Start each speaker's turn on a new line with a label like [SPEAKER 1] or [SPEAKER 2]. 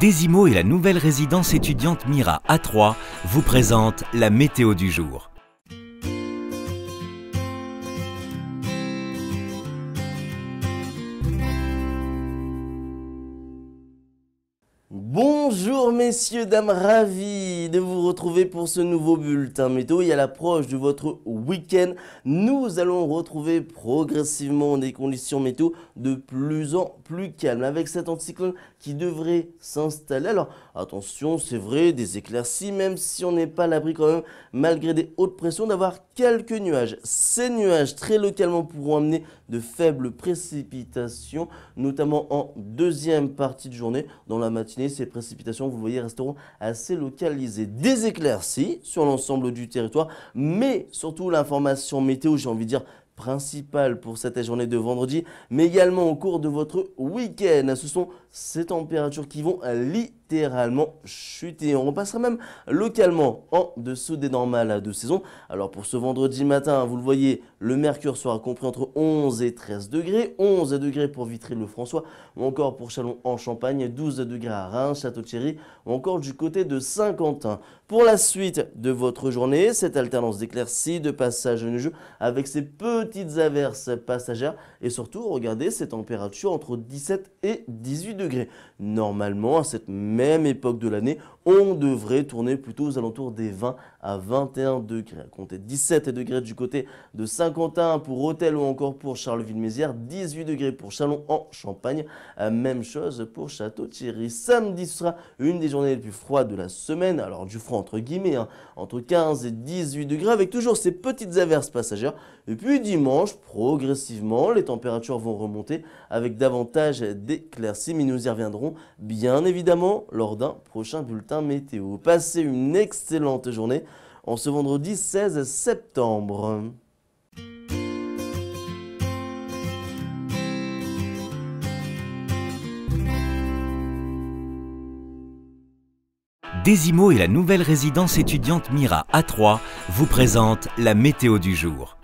[SPEAKER 1] Desimo et la nouvelle résidence étudiante Mira A3 vous présentent la météo du jour.
[SPEAKER 2] Bonjour messieurs, dames, ravi de vous retrouver pour ce nouveau bulletin météo. Et à l'approche de votre week-end, nous allons retrouver progressivement des conditions météo de plus en plus calmes avec cet anticyclone qui devrait s'installer. Alors attention, c'est vrai, des éclaircies, même si on n'est pas à l'abri quand même, malgré des hautes pressions, d'avoir quelques nuages. Ces nuages très localement pourront amener de faibles précipitations, notamment en deuxième partie de journée. Dans la matinée, ces précipitations, vous voyez, resteront assez localisées. Des éclaircies sur l'ensemble du territoire, mais surtout l'information météo, j'ai envie de dire, principale pour cette journée de vendredi, mais également au cours de votre week-end. Ce sont ces températures qui vont littéralement chuter. On repassera même localement en dessous des normales de saison. Alors pour ce vendredi matin, vous le voyez, le mercure sera compris entre 11 et 13 degrés. 11 degrés pour Vitry-le-François ou encore pour Chalon en Champagne, 12 degrés à Reims, Château-Thierry ou encore du côté de Saint-Quentin. Pour la suite de votre journée, cette alternance d'éclaircies, de passage nuageux avec ces petites averses passagères et surtout, regardez ces températures entre 17 et 18 degrés. Normalement, à cette même époque de l'année, on devrait tourner plutôt aux alentours des 20 à 21 degrés. À compter 17 degrés du côté de Saint-Quentin pour Hôtel ou encore pour Charleville-Mézières, 18 degrés pour Chalon en Champagne, euh, même chose pour Château-Thierry. Samedi sera une des journées les plus froides de la semaine, alors du froid entre guillemets, hein, entre 15 et 18 degrés avec toujours ces petites averses passagères. Et puis dimanche, progressivement, les températures vont remonter avec davantage d'éclaircies, mais nous y reviendrons bien évidemment lors d'un prochain bulletin météo. Passez une excellente journée en ce vendredi 16 septembre.
[SPEAKER 1] Desimo et la nouvelle résidence étudiante Mira A3 vous présentent la météo du jour.